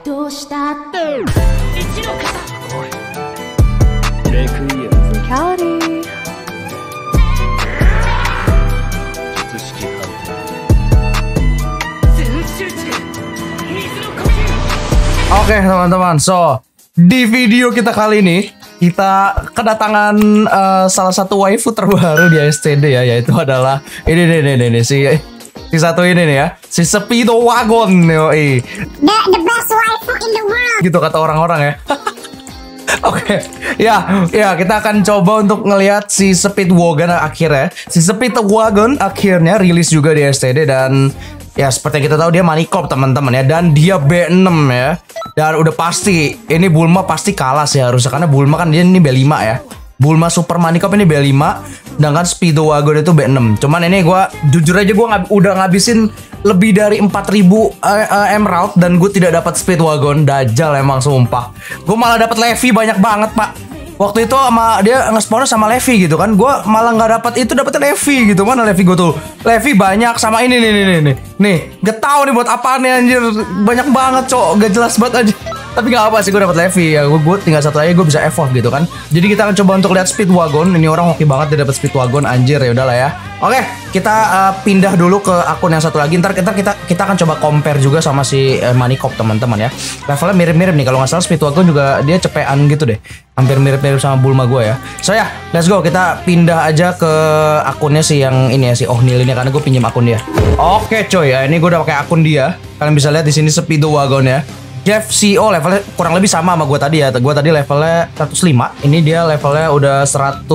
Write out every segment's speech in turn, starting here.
どうしたってレクイエム Cowdy. 術式判定 Oke teman-teman, so di video kita kali ini kita kedatangan eh, salah satu waifu terbaru di STD ya, yaitu adalah ini nih nih nih, nih, si si satu ini nih ya, si Speedo Wagon yoi. The, the best wife in the world gitu kata orang-orang ya. Oke, ya, ya kita akan coba untuk ngelihat si Speedwagon akhirnya. Si Speedwagon akhirnya rilis juga di STD dan ya seperti yang kita tahu dia Manikop teman-teman ya dan dia B6 ya. Dan udah pasti ini Bulma pasti kalah sih harusnya karena Bulma kan dia ini B5 ya. Bulma Super Manikop ini B5 sedangkan Speedwagon itu B6. Cuman ini gua jujur aja gua ngab- udah ngabisin lebih dari 4000 eh, eh, emerald dan gue tidak dapat Speedwagon. Dajal emang sumpah. Gue malah dapat Levi banyak banget, Pak. Waktu itu sama dia nge-spawn sama Levi gitu kan. Gue malah nggak dapat itu dapat Levi gitu. Mana Levi gue tuh? Levi banyak sama ini nih nih nih. Nih, gak tahu nih buat apa nih anjir. Banyak banget, Cok. Gak jelas banget aja. Tapi gak apa sih gue dapat Levi ya. Gue gue tinggal satu aja gue bisa evolve gitu kan. Jadi kita akan coba untuk lihat Speedwagon. Ini orang hoki banget dia dapat Speedwagon anjir ya udahlah ya. Oke, kita uh, pindah dulu ke akun yang satu lagi. Ntar kita kita kita akan coba compare juga sama si uh, Manikop teman-teman ya. Levelnya mirip-mirip nih. Kalau nggak salah Speedwagon juga dia cepean gitu deh. Hampir mirip-mirip sama Bulma gue ya. So ya, let's go. Kita pindah aja ke akunnya si yang ini ya si Ohnil ini karena gue pinjam akun dia. Oke coy ya, ini gue udah pakai akun dia. Kalian bisa lihat di sini Speedwagon ya. Jeff CEO levelnya kurang lebih sama sama gue tadi ya. Gue tadi levelnya 105. Ini dia levelnya udah 100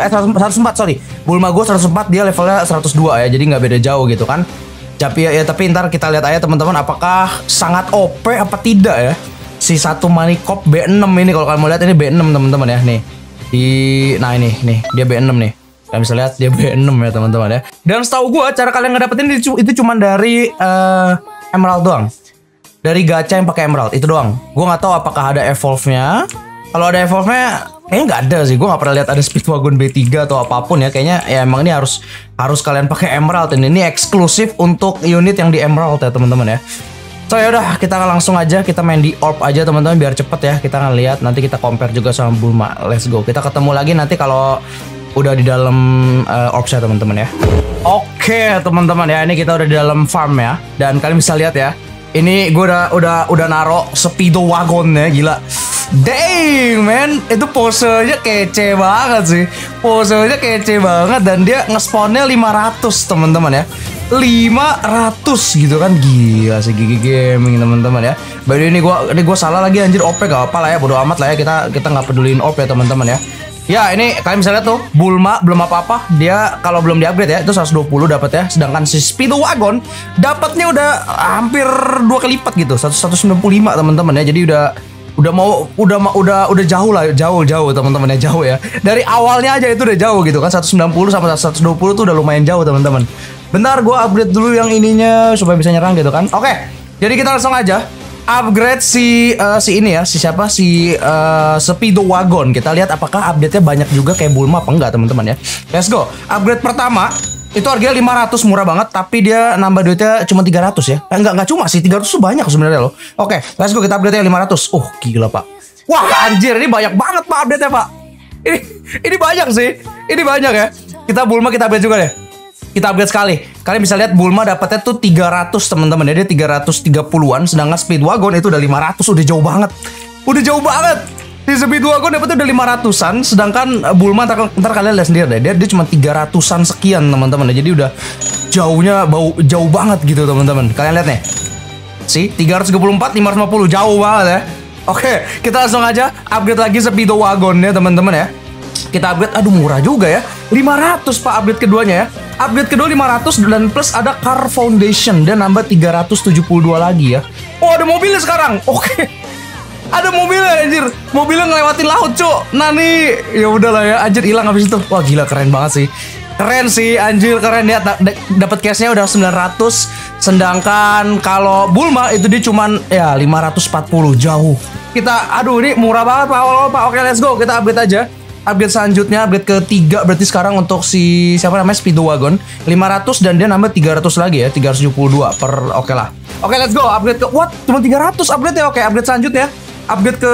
eh eh 104 sorry. Bulma gue 104 dia levelnya 102 ya. Jadi nggak beda jauh gitu kan. Tapi ya, ya tapi ntar kita lihat aja teman-teman apakah sangat OP apa tidak ya. Si satu Manikop B6 ini kalau kalian mau lihat ini B6 teman-teman ya nih. Di nah ini nih dia B6 nih. Kalian bisa lihat dia B6 ya teman-teman ya. Dan setahu gue cara kalian ngedapetin itu, itu cuma dari eh, emerald doang dari gacha yang pakai emerald itu doang. Gue nggak tahu apakah ada evolve-nya. Kalau ada evolve-nya kayaknya nggak ada sih. Gue nggak pernah lihat ada Speedwagon B3 atau apa pun ya. Kayaknya ya emang ini harus harus kalian pakai emerald ini. Ini eksklusif untuk unit yang di emerald ya teman-teman ya. So ya udah kita langsung aja kita main di orb aja teman-teman biar cepet ya kita akan lihat nanti kita compare juga sama Bulma. Let's go. Kita ketemu lagi nanti kalau udah di dalam uh, orb ya teman-teman ya. Oke teman-teman ya ini kita udah di dalam farm ya dan kalian bisa lihat ya ini gue udah udah udah naro speedo wagon ya gila. Dang man, itu posenya kece banget sih. Posenya kece banget dan dia ngespawnnya 500 teman-teman ya. 500 gitu kan gila sih gigi gaming teman-teman ya. Way, ini gua ini gua salah lagi anjir OP gak apa lah ya bodo amat lah ya kita kita nggak peduliin OP ya teman-teman ya. Ya ini kalian bisa lihat tuh Bulma belum apa-apa. Dia kalau belum di upgrade ya itu 120 dapat ya. Sedangkan si Speedo Wagon dapatnya udah hampir dua kali lipat gitu 195 teman-teman ya. Jadi udah udah mau udah udah udah jauh lah jauh jauh teman-teman ya jauh ya. Dari awalnya aja itu udah jauh gitu kan 190 sama 120 tuh udah lumayan jauh teman-teman. Bentar gua upgrade dulu yang ininya supaya bisa nyerang gitu kan. Oke jadi kita langsung aja upgrade si eh, si ini ya si siapa? Si eh, Speedo Wagon. Kita lihat apakah update-nya banyak juga kayak Bulma apa enggak teman-teman ya. Let's go. Upgrade pertama itu harganya 500 murah banget tapi dia nambah duitnya cuma 300 ya. Eh, enggak enggak cuma sih 300 tuh banyak sebenarnya loh. Oke let's go kita upgrade yang 500 oh gila pak. Wah anjir ini banyak banget pak update-nya pak. Ini ini banyak sih. Ini banyak ya. Kita Bulma kita upgrade juga deh kita upgrade sekali. Kalian bisa lihat Bulma dapatnya tuh 300 teman-teman ya. Dia 330-an sedangkan Speedwagon itu udah 500 udah jauh banget. Udah jauh banget. Di Speedwagon dapetnya udah 500-an sedangkan Bulma ntar, ntar kalian lihat sendiri deh. Dia dia cuma 300-an sekian teman-teman ya. Jadi udah jauhnya bau jauh banget gitu teman-teman. Kalian lihat nih. Si 334 550 jauh banget ya. Oke, kita langsung aja upgrade lagi Speedo Wagon ya teman-teman ya. Kita upgrade aduh murah juga ya. 500 Pak upgrade keduanya ya. Upgrade kedua 500 dan plus ada Car Foundation dan nambah 372 lagi ya. Oh, ada mobilnya sekarang. Oke. Ada mobilnya anjir. Mobilnya ngelewatin laut, Cuk. Nah nih, ya udahlah ya. Anjir hilang habis itu. Wah, gila keren banget sih. Keren sih, anjir keren ya. Da- da- Dapat cashnya udah 900. Sedangkan kalau Bulma itu dia cuman ya 540 jauh. Kita aduh ini murah banget Pak Pak. Oke, let's go. Kita upgrade aja. Upgrade selanjutnya upgrade ketiga berarti sekarang untuk si siapa namanya Speedwagon 500 dan dia nambah 300 lagi ya 372 per oke lah. Oke let's go upgrade ke what? Cuma 300 upgrade ya? Oke upgrade selanjutnya. Upgrade ke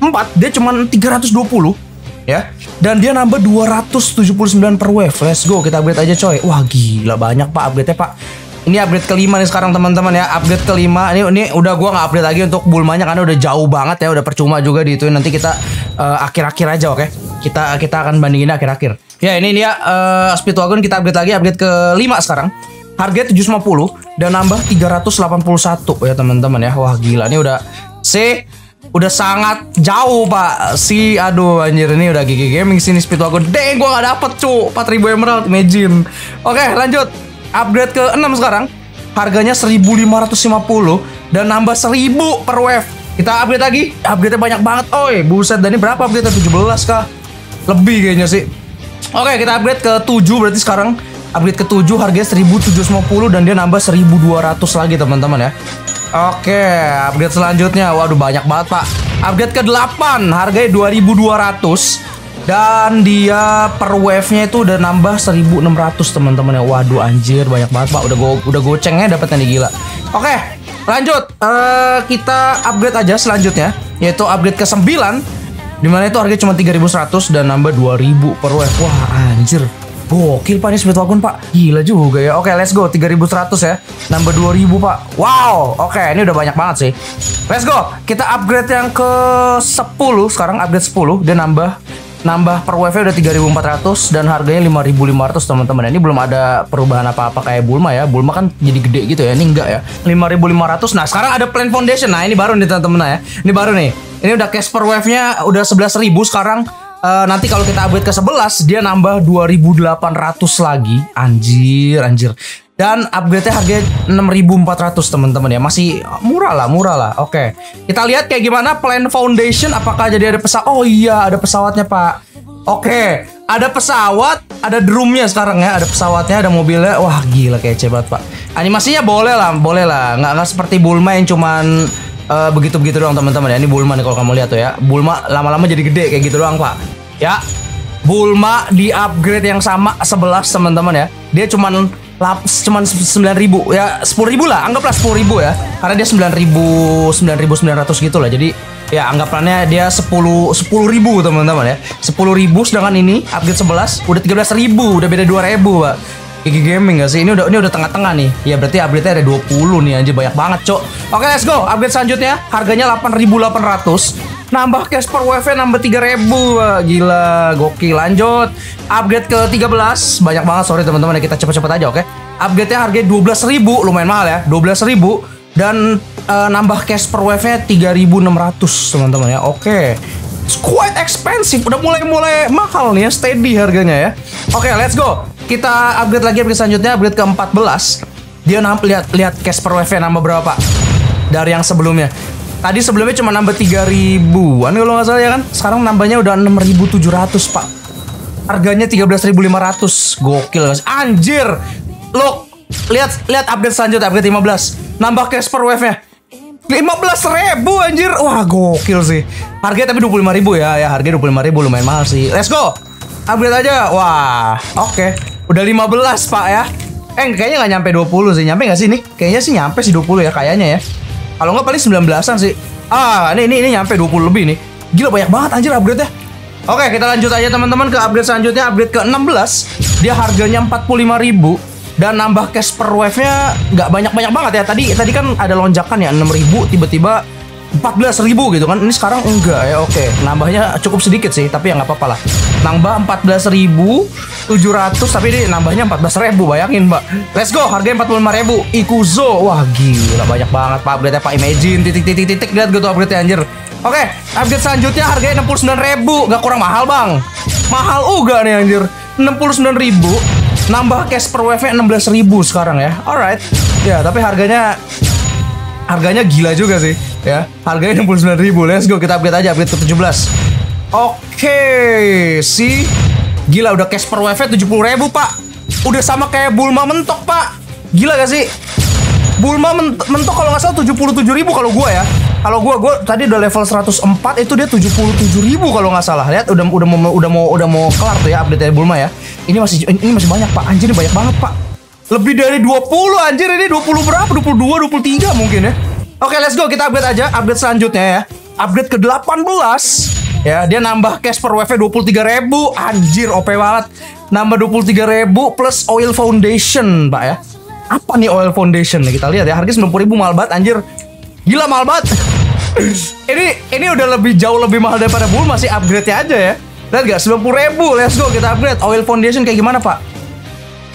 4 dia cuma 320 ya. Dan dia nambah 279 per wave. Let's go kita upgrade aja coy. Wah gila banyak pak upgrade nya pak. Ini upgrade kelima nih sekarang teman-teman ya. Upgrade kelima. Ini ini udah gua nggak upgrade lagi untuk bulmanya karena udah jauh banget ya udah percuma juga di itu. Nanti kita eh, akhir-akhir aja oke kita kita akan bandingin akhir-akhir. Ya ini dia uh, speedwagon kita upgrade lagi upgrade ke 5 sekarang. Harga 750 dan nambah 381 ya teman-teman ya. Wah gila. Ini udah C udah sangat jauh pak. Si aduh anjir. Ini udah gigi gaming sini speedwagon deng gua nggak dapet cu 4000 emerald imagine. Oke lanjut. Upgrade ke 6 sekarang. Harganya 1550 dan nambah 1000 per wave. Kita upgrade lagi. Upgrade banyak banget oi. Buset dan ini berapa upgrade 17 kah lebih kayaknya sih oke kita upgrade ke 7 berarti sekarang upgrade ke 7 harganya 1750 dan dia nambah 1200 lagi teman-teman ya Oke, upgrade selanjutnya. Waduh, banyak banget, Pak. Upgrade ke-8, harganya 2200 dan dia per wave-nya itu udah nambah 1600, teman-teman ya. Waduh, anjir, banyak banget, Pak. Udah go udah gocengnya dapatnya nih gila. Oke, lanjut. Eh, kita upgrade aja selanjutnya, yaitu upgrade ke-9 Di mana itu harganya cuma 3100 dan nambah 2000 per wave. Wah, anjir. Gokil pak ini Speedwagon pak. Gila juga ya. Oke let's go. 3100 ya. Nambah 2000 pak. Wow. Oke ini udah banyak banget sih. Let's go. Kita upgrade yang ke 10 Sekarang upgrade 10 Dan nambah Nambah per wave udah 3400 Dan harganya 5500 teman-teman. Ini belum ada perubahan apa-apa kayak Bulma ya. Bulma kan jadi gede gitu ya. Ini enggak ya. 5500 Nah sekarang ada plan foundation. Nah ini baru nih teman-teman ya. Ini baru nih. Ini udah cash per wave-nya Udah 11.000 sekarang. Eh, nanti kalau kita upgrade ke 11 dia nambah 2800 lagi. Anjir anjir dan upgrade-nya harganya 6400 teman-teman ya. Masih murah lah murah lah. Oke. Kita lihat kayak gimana plan foundation. Apakah jadi ada pesawat oh iya ada pesawatnya pak. Oke. Ada pesawat ada drumnya sekarang ya. Ada pesawatnya ada mobilnya. Wah gila kayak banget pak. Animasinya boleh lah boleh lah. Nggak nggak seperti Bulma yang cuman eh, begitu-begitu doang teman-teman ya. Ini Bulma nih kalau kamu lihat tuh ya. Bulma lama-lama jadi gede kayak gitu doang pak. Ya. Bulma di upgrade yang sama 11 teman-teman ya. Dia cuman cuman 9000 ya 10000 lah anggaplah 10000 ya karena dia 9000 9900 gitu lah jadi ya anggapannya dia 10 10000 teman-teman ya 10000 sedangkan ini upgrade 11 udah 13000 udah beda 2000 pak Gigi Gaming gak sih? Ini udah ini udah tengah-tengah nih. Ya berarti upgrade-nya ada 20 nih anjir banyak banget, Cok. Oke, let's go. Upgrade selanjutnya harganya 8800. Nambah cash per wave nambah 3000. Wah, gila, gokil. Lanjut. Upgrade ke 13. Banyak banget, sorry teman-teman ya kita cepet-cepet aja, oke. Upgrade-nya harganya 12000, lumayan mahal ya. 12000 dan eh, nambah cash per wave-nya 3600, teman-teman ya. Oke. It's quite expensive. Udah mulai-mulai mahal nih ya, steady harganya ya. Oke, let's go. Kita upgrade lagi upgrade selanjutnya, upgrade ke 14. Dia namp lihat lihat cash per wave nambah berapa? Dari yang sebelumnya. Tadi sebelumnya cuma nambah 3000-an kalau nggak salah ya kan. Sekarang nambahnya udah 6700, Pak. Harganya 13.500. Gokil. Anjir. Look, lihat lihat update selanjutnya, update 15. Nambah cash per wave-nya. 15 ribu anjir Wah gokil sih Harganya tapi 25 ribu ya Ya harganya 25 ribu lumayan mahal sih Let's go Upgrade aja Wah oke Udah 15 pak ya Eh kayaknya nggak nyampe 20 sih Nyampe nggak sih nih Kayaknya sih nyampe sih 20 ya Kayaknya ya Kalau nggak paling 19an sih. Ah ini, ini, ini nyampe 20 lebih nih. Gila banyak banget anjir upgrade ya Oke kita lanjut aja teman-teman ke upgrade selanjutnya. Upgrade ke 16 Dia harganya 45 ribu dan nambah cash per wave-nya nggak banyak-banyak banget ya. Tadi tadi kan ada lonjakan ya 6000 tiba-tiba 14.000 gitu kan. Ini sekarang enggak ya. Oke, nambahnya cukup sedikit sih, tapi ya nggak apa-apa lah. Nambah 14.700 tapi ini nambahnya 14.000 bayangin, Mbak. Let's go, harganya 45.000. Ikuzo. Wah, gila banyak banget Pak upgrade Pak. Imagine titik-titik titik lihat gitu upgrade anjir. Oke, upgrade selanjutnya harganya 69.000. Gak kurang mahal, Bang. Mahal juga nih anjir. 69.000 nambah cash per wave 16.000 sekarang ya. Alright. Ya, tapi harganya harganya gila juga sih ya. Harganya 69.000. Let's go kita upgrade aja upgrade ke 17. Oke, si gila udah cash per wave 70.000, Pak. Udah sama kayak Bulma mentok, Pak. Gila gak sih? Bulma men mentok kalau nggak salah 77.000 kalau gua ya. Kalau gua gua tadi udah level 104 itu dia 77.000 kalau nggak salah. Lihat udah udah mau udah mau udah mau kelar tuh ya update dari Bulma ya. Ini masih ini masih banyak, Pak. Anjir ini banyak banget, Pak. Lebih dari 20 anjir ini 20 berapa? 22, 23 mungkin ya. Oke, let's go. Kita upgrade aja. Upgrade selanjutnya ya. Upgrade ke 18. Ya, dia nambah cash per WV 23.000. Anjir, OP banget. Nambah 23.000 plus oil foundation, Pak ya. Apa nih oil foundation? Kita lihat ya. Harga 90.000 mahal banget anjir. Gila mahal banget. ini ini udah lebih jauh lebih mahal daripada Bull masih upgrade-nya aja ya. Lihat gak? 90.000. Let's go kita upgrade. Oil foundation kayak gimana, Pak?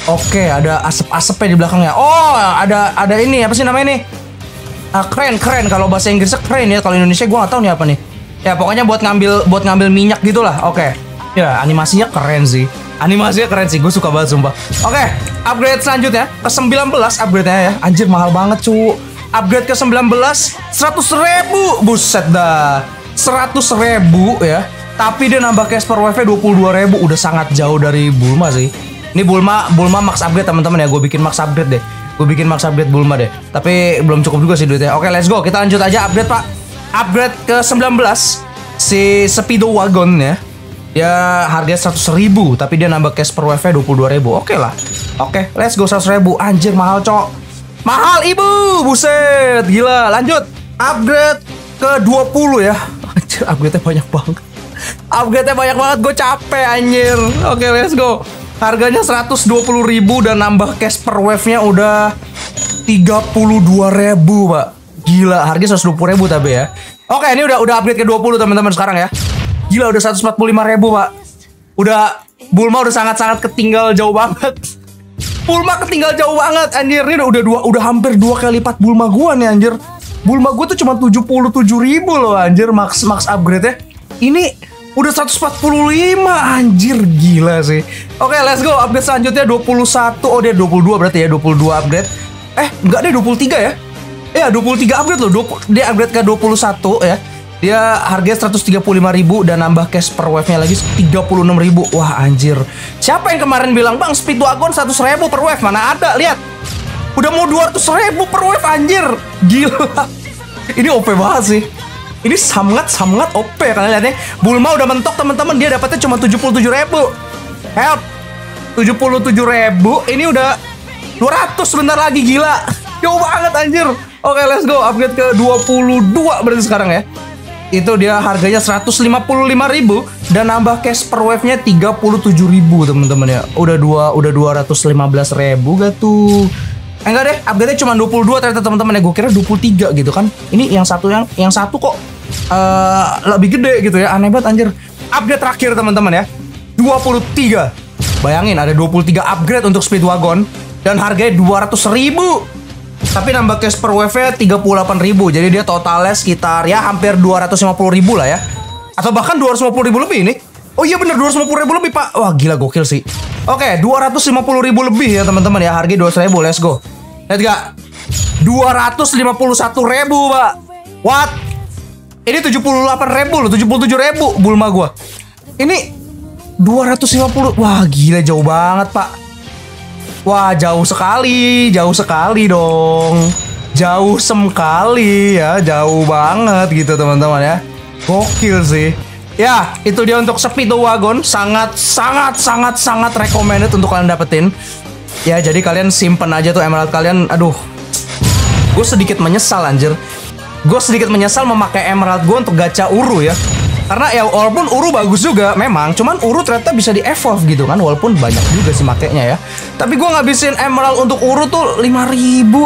Oke, ada asap-asapnya di belakangnya. Oh, ada ada ini apa sih namanya nih? Ah, keren keren. Kalau bahasa Inggrisnya keren ya. Kalau Indonesia gua nggak tahu nih apa nih. Ya pokoknya buat ngambil buat ngambil minyak gitulah. Oke. Ya animasinya keren sih. Animasinya keren sih. Gue suka banget sumpah. Oke upgrade selanjutnya. Ke 19 upgrade nya ya. Anjir mahal banget cu. Upgrade ke 19 100 ribu. Buset dah. 100 ribu ya. Tapi dia nambah cash per WV 22 ribu. Udah sangat jauh dari Bulma sih. Ini Bulma Bulma max upgrade teman-teman ya. Gue bikin max upgrade deh gue bikin max upgrade Bulma deh. Tapi belum cukup juga sih duitnya. Oke let's go. Kita lanjut aja upgrade pak. Upgrade ke 19 si Speedo Wagon ya ya harganya 100 ribu tapi dia nambah cash per WV 22 ribu. Oke lah. Oke let's go 100 ribu. Anjir mahal cok. Mahal ibu! Buset gila. Lanjut. Upgrade ke 20 ya. Anjir upgrade-nya banyak banget. Upgrade-nya banyak banget. Gue capek anjir. Oke let's go Harganya 120.000 dan nambah cash per wave-nya udah 32.000, Pak. Gila, harga 120.000 tapi ya. Oke, ini udah udah upgrade ke 20 teman-teman sekarang ya. Gila udah 145.000, Pak. Udah Bulma udah sangat-sangat ketinggal jauh banget. Bulma ketinggal jauh banget anjir. Ini udah dua udah hampir dua kali lipat Bulma gua nih anjir. Bulma gua tuh cuma 77.000 loh anjir max max upgrade-nya. Ini Udah 145 anjir gila sih. Oke, let's go. Upgrade selanjutnya 21. Oh, dia 22 berarti ya, 22 upgrade. Eh, enggak deh 23 ya. Ya, 23 upgrade loh. 20, dia upgrade ke 21 ya. Dia harganya 135.000 dan nambah cash per wave-nya lagi 36.000. Wah, anjir. Siapa yang kemarin bilang, "Bang, Speedwagon 100.000 per wave?" Mana ada? Lihat. Udah mau 200.000 per wave anjir. Gila. Ini OP banget sih. Ini sangat sangat OP kalian lihat nih. Bulma udah mentok teman-teman dia dapatnya cuma 77 ribu. Help. 77 ribu. Ini udah 200 sebentar lagi gila. Jauh banget anjir. Oke let's go upgrade ke 22 berarti sekarang ya. Itu dia harganya 155.000 dan nambah cash per wave-nya 37.000 teman-teman ya. Udah dua udah 215.000 gak tuh? Enggak deh, upgrade-nya cuma 22 ternyata teman-teman ya. Gue kira 23 gitu kan. Ini yang satu yang yang satu kok uh, lebih gede gitu ya. Aneh banget anjir. Upgrade terakhir teman-teman ya. 23. Bayangin ada 23 upgrade untuk Speedwagon dan harganya 200 ribu. Tapi nambah cash per WV 38 ribu. Jadi dia totalnya sekitar ya hampir 250 ribu lah ya. Atau bahkan 250 ribu lebih ini. Oh iya bener 250 ribu lebih pak. Wah gila gokil sih. Oke, 250 ribu lebih ya teman-teman ya. Harga 200 ribu, let's go. Lihat gak? 251 ribu, Pak. What? Ini 78 ribu loh, 77 ribu Bulma gua. Ini 250. Wah, gila jauh banget, Pak. Wah, jauh sekali, jauh sekali dong. Jauh sekali ya, jauh banget gitu teman-teman ya. Gokil sih. Ya, itu dia untuk Speedo Wagon. Sangat, sangat, sangat, sangat recommended untuk kalian dapetin. Ya, jadi kalian simpen aja tuh emerald kalian. Aduh, gue sedikit menyesal anjir. Gue sedikit menyesal memakai emerald gue untuk gacha uru ya. Karena ya walaupun uru bagus juga memang, cuman uru ternyata bisa di evolve gitu kan, walaupun banyak juga sih makainya ya. Tapi gue ngabisin emerald untuk uru tuh 5000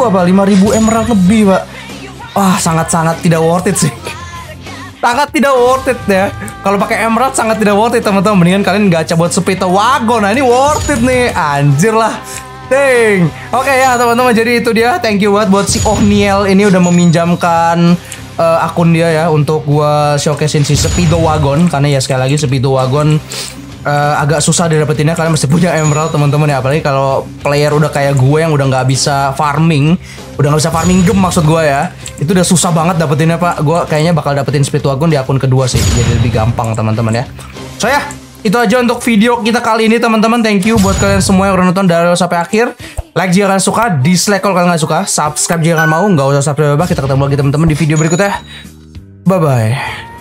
apa 5000 emerald lebih, Pak. Wah, sangat-sangat tidak worth it sih sangat tidak worth it ya. Kalau pakai emerald sangat tidak worth it teman-teman. Mendingan kalian gacha buat sepeda wagon. Nah ini worth it nih. Anjir lah. Ding. Oke okay, ya teman-teman. Jadi itu dia. Thank you buat buat si Ohniel. Ini udah meminjamkan uh, akun dia ya untuk gua showcasein si Speedo Wagon. Karena ya sekali lagi Speedo Wagon uh, agak susah didapetinnya kalian mesti punya emerald teman-teman ya. Apalagi kalau player udah kayak gue yang udah nggak bisa farming udah nggak bisa farming gem maksud gue ya. Itu udah susah banget dapetinnya pak. Gue kayaknya bakal dapetin Speedwagon di akun kedua sih jadi lebih gampang teman-teman ya. So ya itu aja untuk video kita kali ini teman-teman. Thank you buat kalian semua yang udah nonton dari awal sampai akhir. Like jika kalian suka dislike kalau kalian nggak suka. Subscribe jika kalian mau nggak usah subscribe kita ketemu lagi teman-teman di video berikutnya. Bye bye.